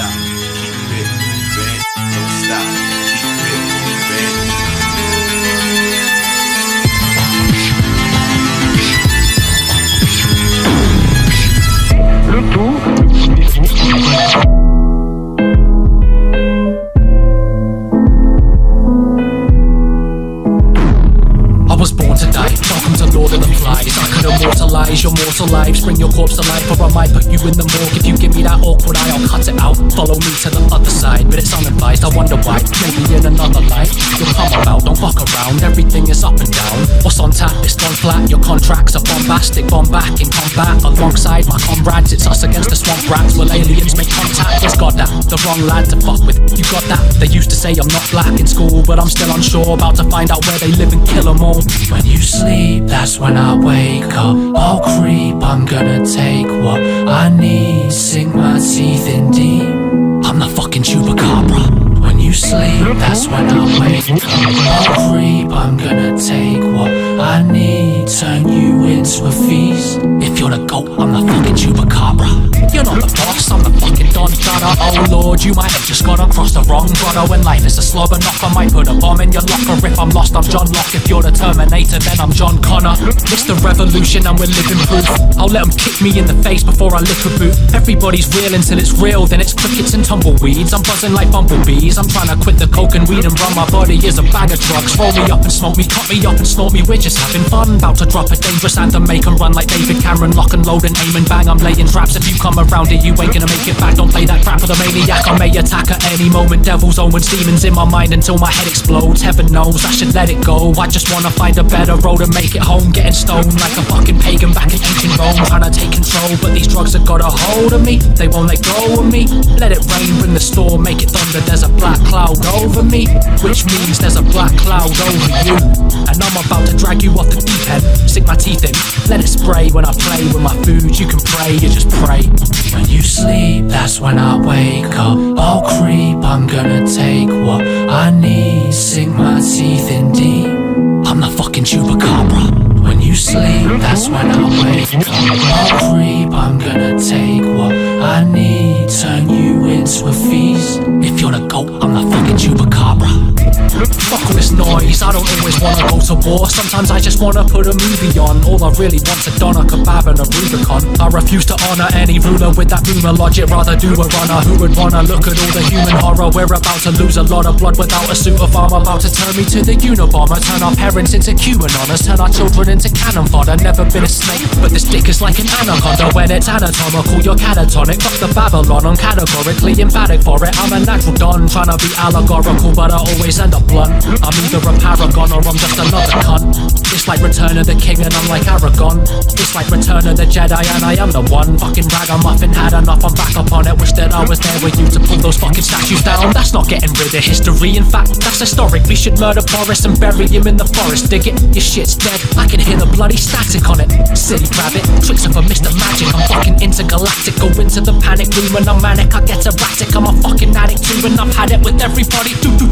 stop. Keep it moving, don't stop. Lord of the Flies. I could immortalize your mortal lives, bring your corpse to life, or I might put you in the morgue. If you give me that awkward eye, I'll cut it out. Follow me to the other side, but it's unadvised. I wonder why. Maybe in another life, you'll come about. Don't fuck around. Everything is up and down. What's on tap? It's gone flat. Your contracts are bombastic. Bomb back in combat alongside my comrades. It's us against the swamp rats. Will aliens make contact? Where's God that? The wrong lad to fuck with. You got that? They used to say I'm not black in school, but I'm still unsure. About to find out where they live and kill 'em all. When you sleep, that's when I wake up. I'll creep. I'm gonna take what I need. Sink my teeth in deep. I'm the fucking chupacabra. When you sleep, that's when I wake up. I'll creep. I'm gonna take what I need. Turn you into a feast. If you're the goat, I'm the fucking chupacabra. Oh lord, you might have just gone across the wrong brother. When life is a slobber knock, I might put a bomb in your locker. If I'm lost, I'm John Locke. If you're the Terminator, then I'm John Connor. It's the revolution and we're living proof. I'll let them kick me in the face before I lick a boot. Everybody's real until it's real, then it's crickets and tumbleweeds. I'm buzzing like bumblebees. I'm trying to quit the and weed and run. My body is a bag of drugs. Roll me up and smoke me, cut me up and snort me. We're just having fun. About to drop a dangerous anthem, make 'em run like David Cameron. Lock and load and aim and bang. I'm laying traps. If you come around it, you ain't gonna make it back. Don't play that crap with a maniac. I may attack at any moment. Devil's omens, demons in my mind until my head explodes. Heaven knows I should let it go. I just wanna find a better road and make it home. Getting stoned like a fucking pagan back in ancient Rome. Trying to take but these drugs have got a hold of me. They won't let go of me. Let it rain, bring the storm, make it thunder. There's a black cloud over me, which means there's a black cloud over you. And I'm about to drag you off the deep end. Stick my teeth in, let it spray when I play with my food. You can pray, you just pray. When you sleep, that's when I wake up. I'll creep, I'm gonna take what I need. Sink my into a feast. If you're the goat, I'm the fucking chupacabra. Fuck all this noise, I don't always wanna go to war. Sometimes I just wanna put a movie on. All I really want's a doner kebab and a Rubicon. I refuse to honor any ruler with that boomer logic. Rather do a runner who would wanna look at all the human horror. We're about to lose a lot of blood without a suit of armor. About to turn me to the Unabomber. Turn our parents into QAnoners. Turn our children into cannon fodder. Never been a snake, but this dick is like an anaconda. When it's anatomical, you're catatonic. Fuck the Babylon, I'm categorically emphatic for it. I'm a natural don, trying to be allegorical, but I always end up blunt. I'm either a paragon or I'm just another cunt. It's like Return of the King and I'm like Aragon. It's like Return of the Jedi and I am the one. Fucking ragamuffin had enough, I'm back up on it. Wish that I was there with you to pull those fucking statues down. That's not getting rid of history. In fact, that's historic. We should murder Boris and bury him in the forest. Dig it, your shit's dead. I can hear the bloody static on it. Silly rabbit, tricks of a Mr. Majik. I'm fucking intergalactic. Go into the panic room and I'm manic. I get erratic. I'm a fucking addict too, and I've had it with everybody. Do do.